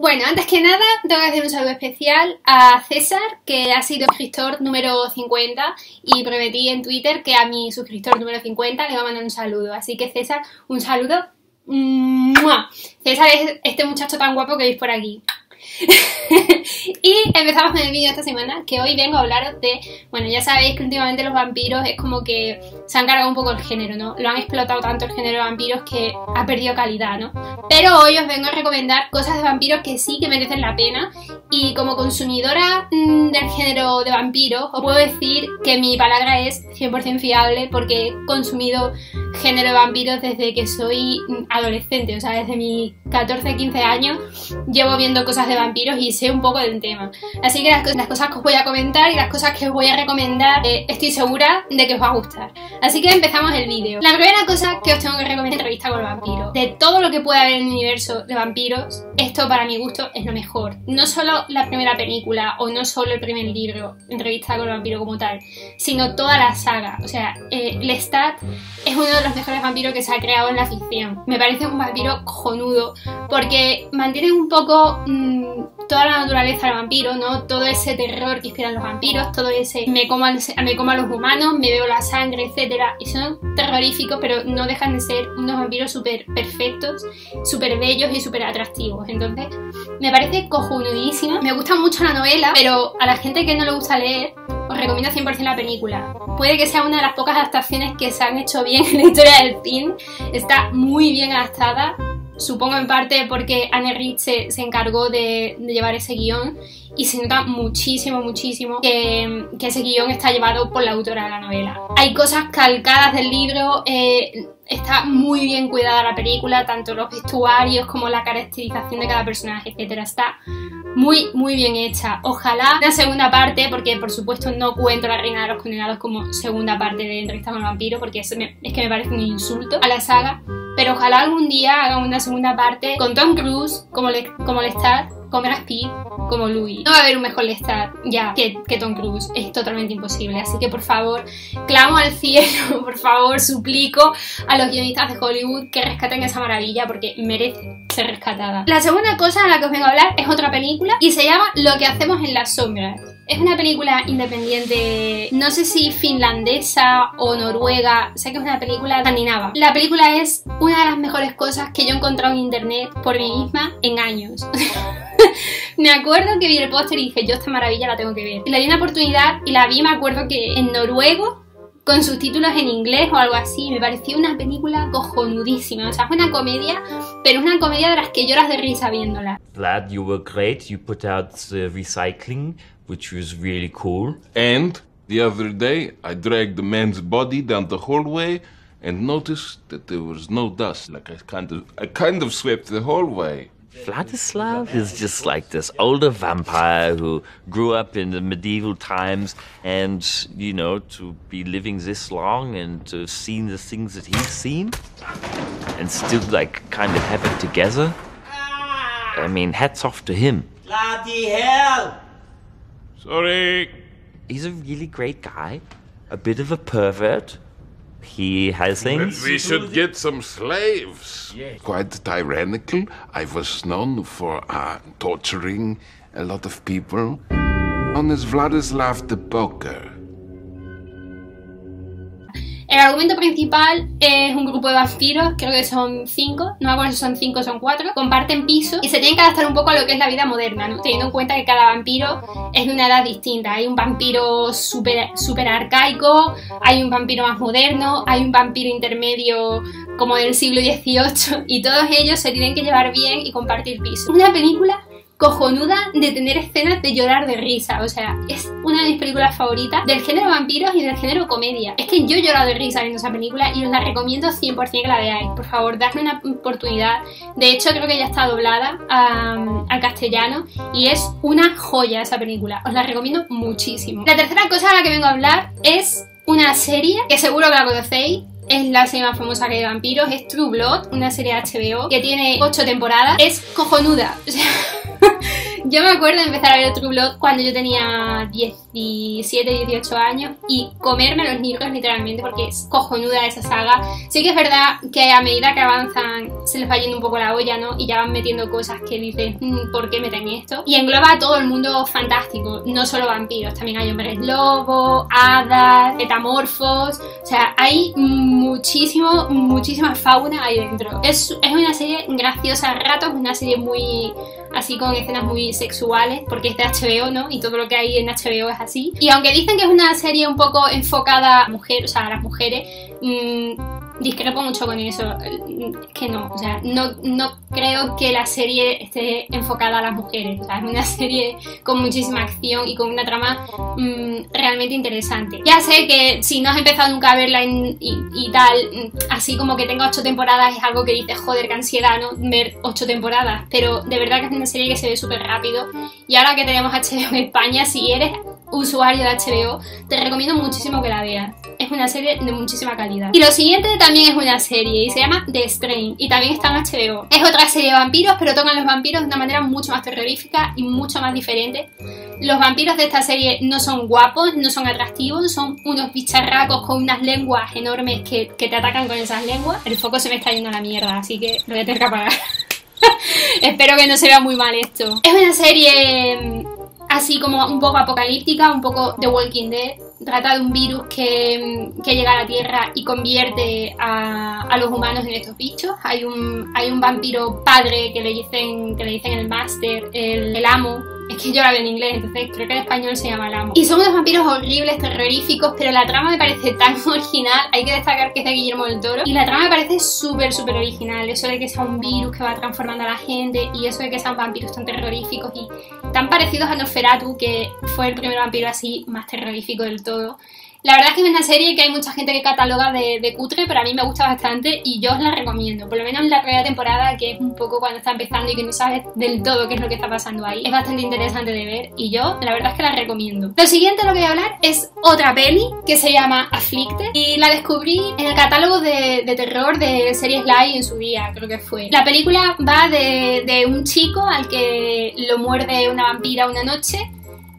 Bueno, antes que nada, tengo que hacer un saludo especial a César, que ha sido suscriptor número 50 y prometí en Twitter que a mi suscriptor número 50 le iba a mandar un saludo. Así que César, un saludo. ¡Mua! César es este muchacho tan guapo que veis por aquí. y empezamos con el vídeo de esta semana, que hoy vengo a hablaros de, bueno, ya sabéis que últimamente los vampiros es como que se han cargado un poco el género, ¿no? Lo han explotado tanto el género de vampiros que ha perdido calidad, ¿no? Pero hoy os vengo a recomendar cosas de vampiros que sí que merecen la pena y como consumidora mmm, del género de vampiros os puedo decir que mi palabra es 100% fiable porque he consumido género de vampiros desde que soy adolescente, o sea, desde mis 14-15 años llevo viendo cosas de vampiros y sé un poco del tema. Así que las, las, cosas que os voy a comentar y las cosas que os voy a recomendar eh, estoy segura de que os va a gustar. Así que empezamos el vídeo. La primera cosa que os tengo que recomendar es entrevista con el vampiro. De todo lo que pueda haber en el universo de vampiros, esto para mi gusto es lo mejor. No solo la primera película o no solo el primer libro, entrevista con el vampiro como tal, sino toda la saga. O sea, eh, Lestat es uno de los mejores vampiros que se ha creado en la ficción. Me parece un vampiro cojonudo porque mantiene un poco mmm, toda la naturaleza del vampiro, ¿no? Todo ese terror que inspiran los vampiros, todo ese me como, me como a los humanos, me veo la sangre, etcétera. Y son terroríficos, pero no dejan de ser unos vampiros súper perfectos, súper bellos y súper atractivos. Entonces, me parece cojonudísimo. Me gusta mucho la novela, pero a la gente que no le gusta leer, recomiendo 100% la película. Puede que sea una de las pocas adaptaciones que se han hecho bien en la historia del cine. Está muy bien adaptada supongo en parte porque Anne Reid se, se encargó de, de, llevar ese guion y se nota muchísimo, muchísimo que, que, ese guion está llevado por la autora de la novela. Hay cosas calcadas del libro, eh, está muy bien cuidada la película, tanto los vestuarios como la caracterización de cada personaje, etcétera, está muy, muy bien hecha. Ojalá una segunda parte, porque por supuesto no cuento La Reina de los Condenados como segunda parte de Entrevista con el Vampiro, porque es, es que me parece un insulto a la saga. Pero ojalá algún día hagan una segunda parte con Tom Cruise como, le, como Lestat, con Brad Pitt, como Louis. No va a haber un mejor Lestat ya que, Tom Cruise. Es totalmente imposible. Así que por favor, clamo al cielo, por favor, suplico a los guionistas de Hollywood que rescaten esa maravilla porque merece ser rescatada. La segunda cosa de la que os vengo a hablar es otra película y se llama Lo que hacemos en las sombras. Es una película independiente, no sé si finlandesa o noruega, sé que es una película escandinava. La película es una de las mejores cosas que yo he encontrado en internet por mí misma en años. me acuerdo que vi el póster y dije, yo esta maravilla la tengo que ver. Y le di una oportunidad y la vi, me acuerdo que en noruego con subtítulos en inglés o algo así. Me pareció una película cojonudísima. O sea, fue una comedia, pero es una comedia de las que lloras de risa viéndola. Glad you were great. You put out the recycling, which was really cool. And the other day, I dragged the man's body down the hallway and noticed that there was no dust. Like I kind of, I kind of swept the hallway. Vladislav is just like this older vampire who grew up in the medieval times and, you know, to be living this long and to have seen the things that he's seen and still, like, kind of have it together. I mean, hats off to him. Bloody hell! Sorry. He's a really great guy, a bit of a pervert. He has things. We should get some slaves. Quite tyrannical. I was known for uh, torturing a lot of people. Known as Vladislav the Poker. El argumento principal es un grupo de vampiros, creo que son cinco, no me acuerdo si son cinco o son cuatro, comparten piso y se tienen que adaptar un poco a lo que es la vida moderna, ¿no? teniendo en cuenta que cada vampiro es de una edad distinta. Hay un vampiro súper super arcaico, hay un vampiro más moderno, hay un vampiro intermedio como del siglo XVIII y todos ellos se tienen que llevar bien y compartir piso. Una película cojonuda de tener escenas de llorar de risa. O sea, es una de mis películas favoritas del género vampiros y del género comedia. Es que yo he llorado de risa viendo esa película y os la recomiendo 100% que la veáis. Por favor, dadme una oportunidad. De hecho, creo que ya está doblada al castellano y es una joya esa película. Os la recomiendo muchísimo. La tercera cosa de la que vengo a hablar es una serie que seguro que la conocéis es la serie más famosa que hay de vampiros, es True Blood, una serie HBO que tiene 8 temporadas. Es cojonuda. O sea, yo me acuerdo de empezar a ver True Blood cuando yo tenía 10 17, 18 años y comerme los libros literalmente porque es cojonuda esa saga. Sí que es verdad que a medida que avanzan se les va yendo un poco la olla, ¿no? Y ya van metiendo cosas que dices, mm, ¿por qué meten esto? Y engloba a todo el mundo fantástico, no solo vampiros, también hay hombres lobo, hadas, metamorfos, o sea, hay muchísimo, muchísima fauna ahí dentro. Es, es una serie graciosa a ratos, una serie muy así con escenas muy sexuales, porque es de HBO, ¿no? Y todo lo que hay en HBO es así. Y aunque dicen que es una serie un poco enfocada a mujeres, o sea, a las mujeres, mmm, discrepo mucho con eso. Que no, o sea, no, no creo que la serie esté enfocada a las mujeres. O sea, es una serie con muchísima acción y con una trama mmm, realmente interesante. Ya sé que si no has empezado nunca a verla y, y, tal, así como que tenga ocho temporadas es algo que dices, joder, qué ansiedad, ¿no? Ver ocho temporadas. Pero de verdad que es una serie que se ve súper rápido. Y ahora que tenemos HBO en España, si eres usuario de HBO, te recomiendo muchísimo que la veas. Es una serie de muchísima calidad. Y lo siguiente también es una serie y se llama The Strain y también está en HBO. Es otra serie de vampiros, pero tocan los vampiros de una manera mucho más terrorífica y mucho más diferente. Los vampiros de esta serie no son guapos, no son atractivos, son unos bicharracos con unas lenguas enormes que, que te atacan con esas lenguas. El foco se me está yendo a la mierda, así que lo voy a tener que apagar. Espero que no se vea muy mal esto. Es una serie así como un poco apocalíptica, un poco de Walking Dead. Trata de un virus que, que llega a la Tierra y convierte a, a, los humanos en estos bichos. Hay un, hay un vampiro padre que le dicen, que le dicen el máster, el, el amo, es que yo la veo en inglés, entonces creo que en español se llama Lamo. Y son unos vampiros horribles, terroríficos, pero la trama me parece tan original. Hay que destacar que es de Guillermo del Toro. Y la trama me parece súper, súper original. Eso de que sea un virus que va transformando a la gente y eso de que sean vampiros tan terroríficos y tan parecidos a Nosferatu, que fue el primer vampiro así más terrorífico del todo. La verdad es que es una serie que hay mucha gente que cataloga de, de, cutre, pero a mí me gusta bastante y yo os la recomiendo. Por lo menos en la primera temporada, que es un poco cuando está empezando y que no sabes del todo qué es lo que está pasando ahí. Es bastante interesante de ver y yo la verdad es que la recomiendo. Lo siguiente lo que voy a hablar es otra peli que se llama Afflicted y la descubrí en el catálogo de, de terror de series live en su día, creo que fue. La película va de, de un chico al que lo muerde una vampira una noche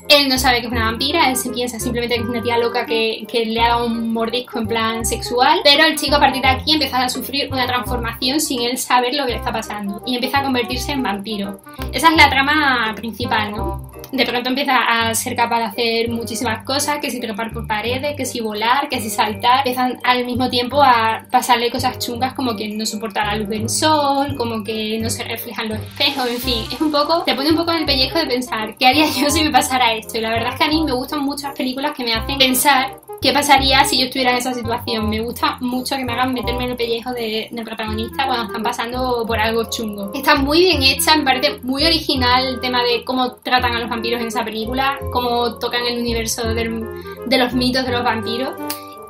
él no sabe que es una vampira, él se piensa simplemente que es una tía loca que, que, le ha dado un mordisco en plan sexual, pero el chico a partir de aquí empieza a sufrir una transformación sin él saber lo que le está pasando y empieza a convertirse en vampiro. Esa es la trama principal, ¿no? De pronto empieza a ser capaz de hacer muchísimas cosas, que si trepar por paredes, que si volar, que si saltar. Empiezan al mismo tiempo a pasarle cosas chungas como que no soporta la luz del sol, como que no se reflejan los espejos, en fin. Es un poco, te pone un poco en el pellejo de pensar, ¿qué haría yo si me pasara esto? Y la verdad es que a mí me gustan muchas películas que me hacen pensar ¿Qué pasaría si yo estuviera en esa situación? Me gusta mucho que me hagan meterme en el pellejo de, del protagonista cuando están pasando por algo chungo. Está muy bien hecha, me parece muy original el tema de cómo tratan a los vampiros en esa película, cómo tocan el universo del, de los mitos de los vampiros.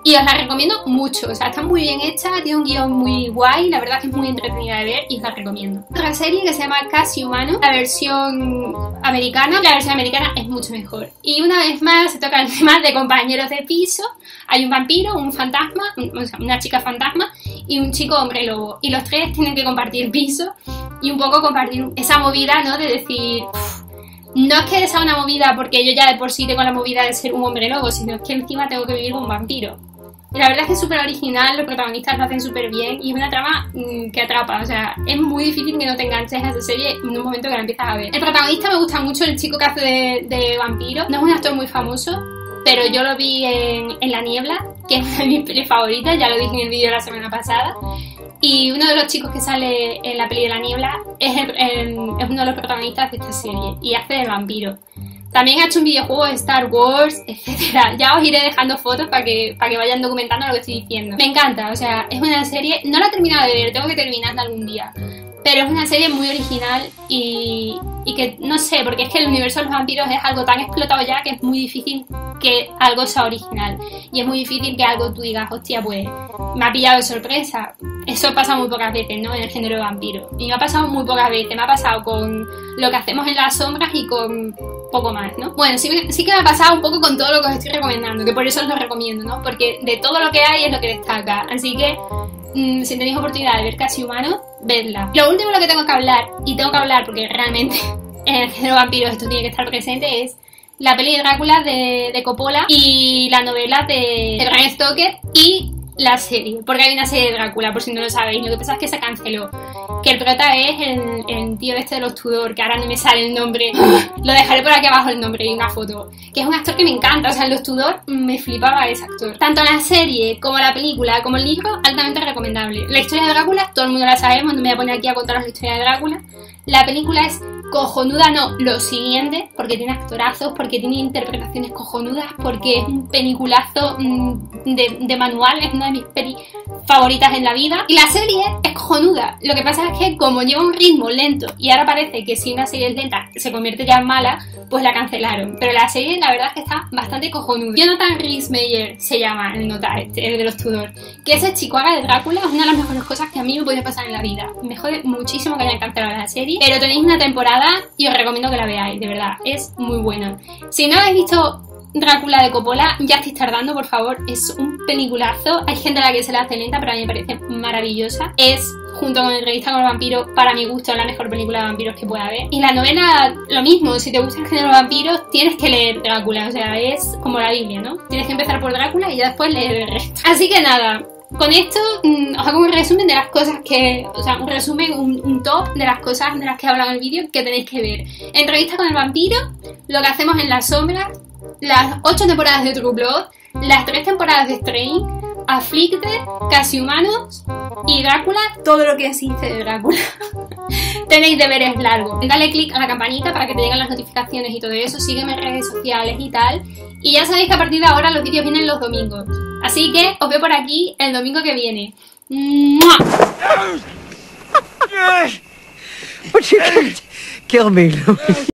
Y os la recomiendo mucho, o sea, está muy bien hecha, tiene un guion muy guay, la verdad que es muy entretenida de ver y os la recomiendo. Otra serie que se llama Casi Humano, la versión americana, la versión americana es mucho mejor. Y una vez más se toca el tema de compañeros de piso, hay un vampiro, un fantasma, una chica fantasma y un chico hombre lobo. Y los tres tienen que compartir piso y un poco compartir esa movida, ¿no? De decir... no es que sea una movida porque yo ya de por sí tengo la movida de ser un hombre lobo, sino que encima tengo que vivir con un vampiro. Y la verdad es que es súper original, los protagonistas lo hacen súper bien y es una trama mmm, que atrapa. O sea, es muy difícil que no te enganches a esa serie en un momento que la empiezas a ver. El protagonista me gusta mucho, el chico que hace de, de vampiro. No es un actor muy famoso, pero yo lo vi en, en, La Niebla, que es una de mis pelis favoritas, ya lo dije en el vídeo la semana pasada. Y uno de los chicos que sale en la peli de La Niebla es, el, el, es uno de los protagonistas de esta serie y hace de vampiro. También ha hecho un videojuego de Star Wars, etcétera. Ya os iré dejando fotos para que, para que vayan documentando lo que estoy diciendo. Me encanta, o sea, es una serie. No la he terminado de ver, tengo que terminarla algún día. Pero es una serie muy original y, que no sé, porque es que el universo de los vampiros es algo tan explotado ya que es muy difícil que algo sea original. Y es muy difícil que algo tú digas, hostia, pues me ha pillado sorpresa. Eso pasa muy pocas veces, ¿no? En el género de vampiro. Y me ha pasado muy pocas veces. Me ha pasado con lo que hacemos en las sombras y con poco más, ¿no? Bueno, sí, sí, que me ha pasado un poco con todo lo que os estoy recomendando, que por eso os lo recomiendo, ¿no? Porque de todo lo que hay es lo que destaca. Así que, mmm, si tenéis oportunidad de ver Casi Humano, vedla. Lo último lo que tengo que hablar, y tengo que hablar porque realmente en el género vampiro esto tiene que estar presente, es la peli de Drácula de, de Coppola y la novela de, de Bram Stoker y la serie, porque hay una serie de Drácula, por si no lo sabéis. Lo que pasa es que se canceló. Que el prota es el, el tío este de los Tudor, que ahora no me sale el nombre. lo dejaré por aquí abajo el nombre y una foto. Que es un actor que me encanta, o sea, en los Tudor me flipaba ese actor. Tanto la serie como la película como el libro, altamente recomendable. La historia de Drácula, todo el mundo la sabemos, no me voy a poner aquí a contaros la historia de Drácula. La película es cojonuda, no, lo siguiente, porque tiene actorazos, porque tiene interpretaciones cojonudas, porque es un peliculazo mm, de, de manual, es de mis favoritas en la vida. Y la serie es cojonuda. Lo que pasa es que como lleva un ritmo lento y ahora parece que si una serie es lenta se convierte ya en mala, pues la cancelaron. Pero la serie la verdad es que está bastante cojonuda. Jonathan Rhys-Meyer se llama el nota este, el de los Tudor. Que ese chico haga de Drácula es una de las mejores cosas que a mí me puede pasar en la vida. Me jode muchísimo que hayan cancelado la serie. Pero tenéis una temporada y os recomiendo que la veáis, de verdad. Es muy buena. Si no habéis visto Drácula de Coppola, ya estáis tardando, por favor. Es un peliculazo. Hay gente a la que se la hace lenta, pero a mí me parece maravillosa. Es, junto con Entrevista con el vampiro, para mi gusto, la mejor película de vampiros que pueda haber. Y la novela, lo mismo. Si te gusta el género de vampiros, tienes que leer Drácula. O sea, es como la Biblia, ¿no? Tienes que empezar por Drácula y ya después leer el resto. Así que nada, con esto mm, os hago un resumen de las cosas que, o sea, un resumen, un, top de las cosas de las que he hablado en el vídeo que tenéis que ver. Entrevista con el vampiro, lo que hacemos en las sombras, las 8 temporadas de True Blood, las 3 temporadas de Strain, Afflicted, Casi Humanos y Drácula, todo lo que existe de Drácula. Tenéis deberes largos. Dale click a la campanita para que te lleguen las notificaciones y todo eso. Sígueme en redes sociales y tal. Y ya sabéis que a partir de ahora los vídeos vienen los domingos. Así que os veo por aquí el domingo que viene. ¡Mua! But you can't kill me, Louis.